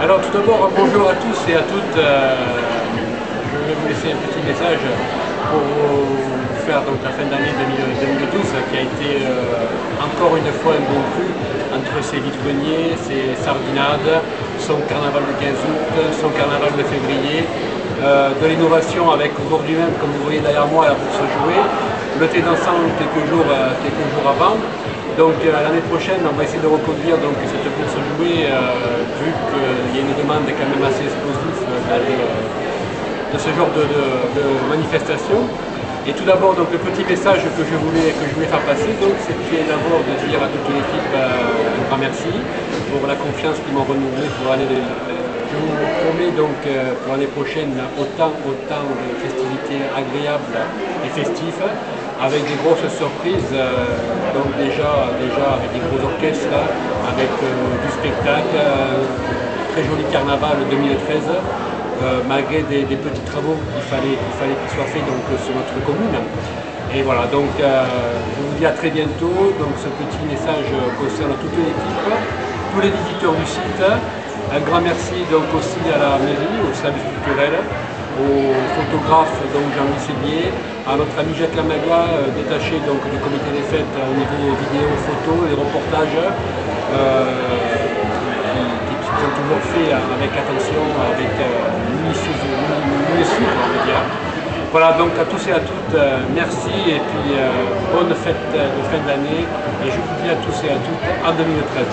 Alors tout d'abord, bonjour à tous et à toutes. Euh, je vais vous laisser un petit message pour donc, la fin d'année 2012 qui a été euh, encore une fois un bon cru entre ses vitreniers, ses sardinades, son carnaval de 15 août, son carnaval de février, euh, de l'innovation avec aujourd'hui même, comme vous voyez derrière moi, la bourse jouée, le thé dansant quelques jours, quelques jours avant, donc euh, l'année prochaine, on va essayer de reconduire donc, cette course jouée, euh, vu qu'il y a une demande quand même assez explosive euh, de ce genre de, manifestation. Et tout d'abord, donc le petit message que je voulais, que je voulais faire passer, c'était d'abord de dire à toute l'équipe un grand merci pour la confiance qu'ils m'ont renouvelée pour Je vous promets donc pour l'année prochaine autant, autant de festivités agréables et festives avec des grosses surprises, euh, donc déjà, déjà avec des gros orchestres, avec euh, du spectacle, euh, très joli carnaval 2013, malgré des, petits travaux qu'il fallait qu'il fallait qu'ils soient faits donc, sur notre commune. Et voilà, donc je vous dis à très bientôt. Donc ce petit message concerne toute l'équipe, tous les visiteurs du site. Un grand merci donc aussi à la mairie, au service culturel, au photographe Jean-Louis Sélier, à notre ami Jacques Lamaga, euh, détaché donc, du comité des fêtes au niveau vidéo, photos et reportages, euh, qui, sont toujours faits avec attention, avec minutieux, Voilà, donc à tous et à toutes, merci et puis bonne fête de fin d'année et je vous dis à tous et à toutes en 2013.